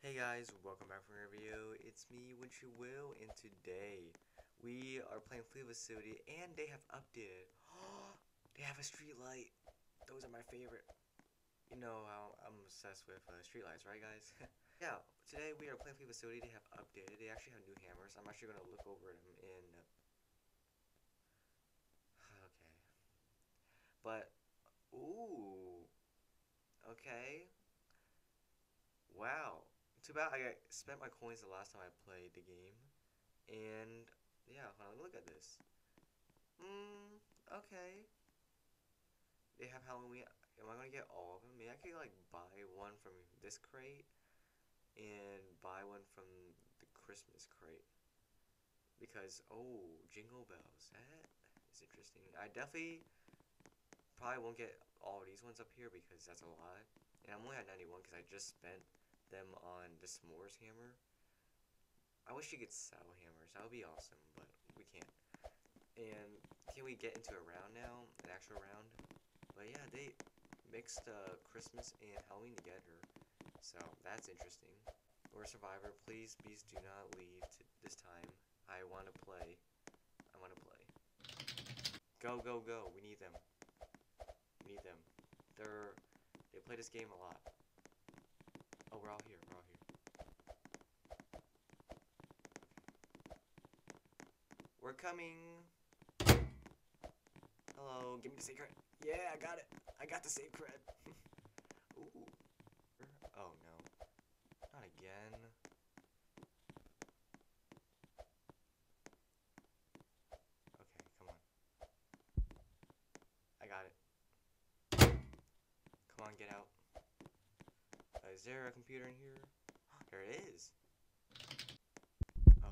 Hey guys, welcome back for another video. It's me, WintryWill, and today we are playing Flee Facility, and they have updated. they have a street light. Those are my favorite. You know how I'm obsessed with uh, street lights, right, guys? yeah. Today we are playing Flee Facility. They have updated. They actually have new hammers. I'm actually gonna look over them in. okay. But ooh. Okay. Wow. Too bad I spent my coins the last time I played the game. And yeah, look at this. Hmm, okay. They have Halloween. Am I gonna get all of them? Maybe I could like buy one from this crate and buy one from the Christmas crate. Because oh, Jingle Bells. That is interesting. I definitely probably won't get all these ones up here because that's a lot. And I'm only at 91 because I just spent them on the s'mores hammer. I wish you could sell hammers. That would be awesome, but we can't. And can we get into a round now? An actual round? But yeah, they mixed uh, Christmas and Halloween together. So that's interesting. Or Survivor, please, please do not leave this time. I want to play. I want to play. Go, go, go. We need them. We need them. They're, they play this game a lot. Oh, we're all here. We're all here. We're coming. Hello, give me the secret. Yeah, I got it. I got the save cred. Ooh. Oh no. Not again. Okay, come on. I got it. Come on, get out. Is there a computer in here? There is. Oh.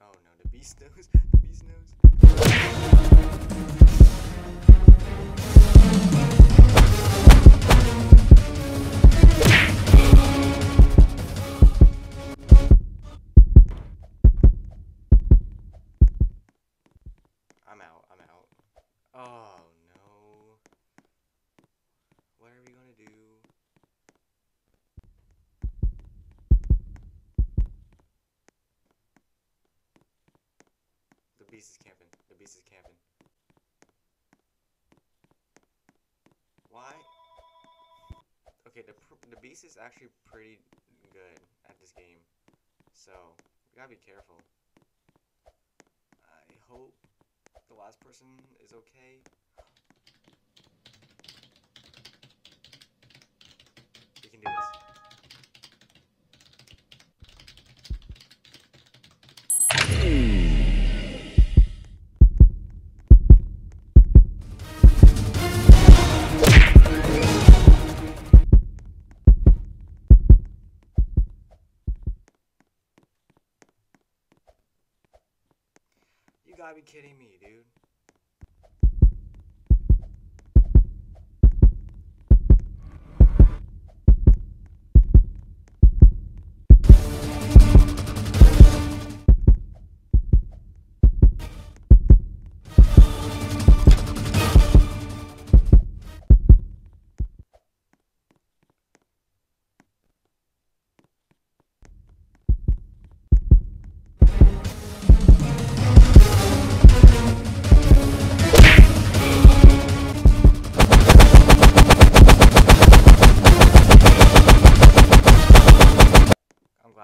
Oh no, the beast knows. The beast knows. Beast is camping. Why? Okay, the the beast is actually pretty good at this game, so we gotta be careful. I hope the last person is okay. Gotta be kidding me, dude.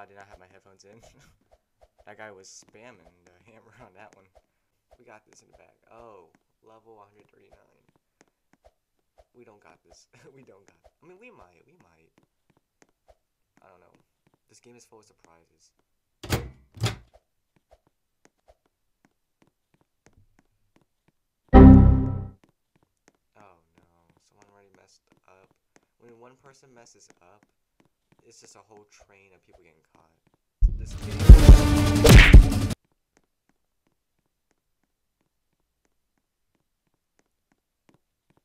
I did not have my headphones in. that guy was spamming the hammer on that one. We got this in the bag. Oh, level 139. We don't got this. we don't got. I mean, we might. We might. I don't know. This game is full of surprises. Oh no, someone already messed up. When one person messes up, it's just a whole train of people getting caught. This.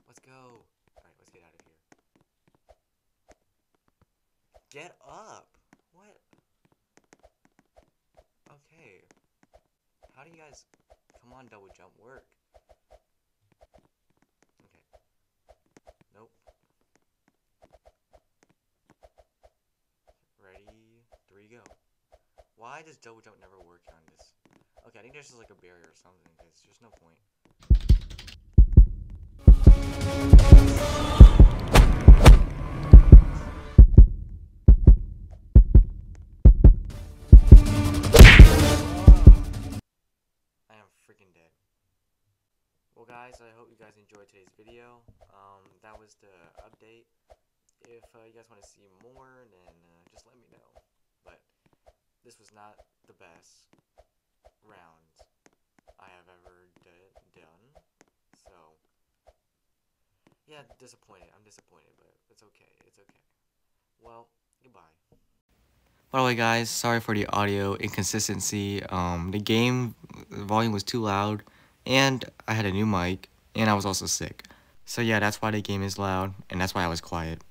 Let's go. Alright, let's get out of here. get up. What? Okay. How do you guys... Come on, double jump. Work. Okay. Nope. Ready? Three, go. Why does double jump never work on this? Okay, I think there's just like a barrier or something, because there's no point. I am freaking dead. Well guys, I hope you guys enjoyed today's video. Um, that was the update. If uh, you guys want to see more, then uh, just let me know. This was not the best round I have ever done. So, yeah, disappointed. I'm disappointed, but it's okay. It's okay. Well, goodbye. By the way, guys, sorry for the audio inconsistency. Um, the game volume was too loud, and I had a new mic, and I was also sick. So yeah, that's why the game is loud, and that's why I was quiet.